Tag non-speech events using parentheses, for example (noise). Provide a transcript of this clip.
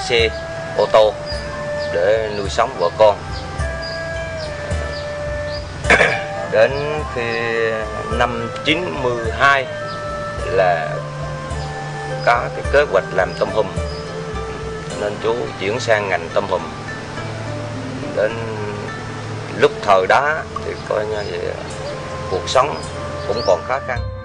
xe, ô tô để nuôi sống vợ con. (clears throat) Đến khi năm 92 là có cái kế hoạch làm tôm hùm. Nên chú chuyển sang ngành tôm hùm. Đến lúc thời đó thì coi như vậy, cuộc sống cũng còn khó khăn.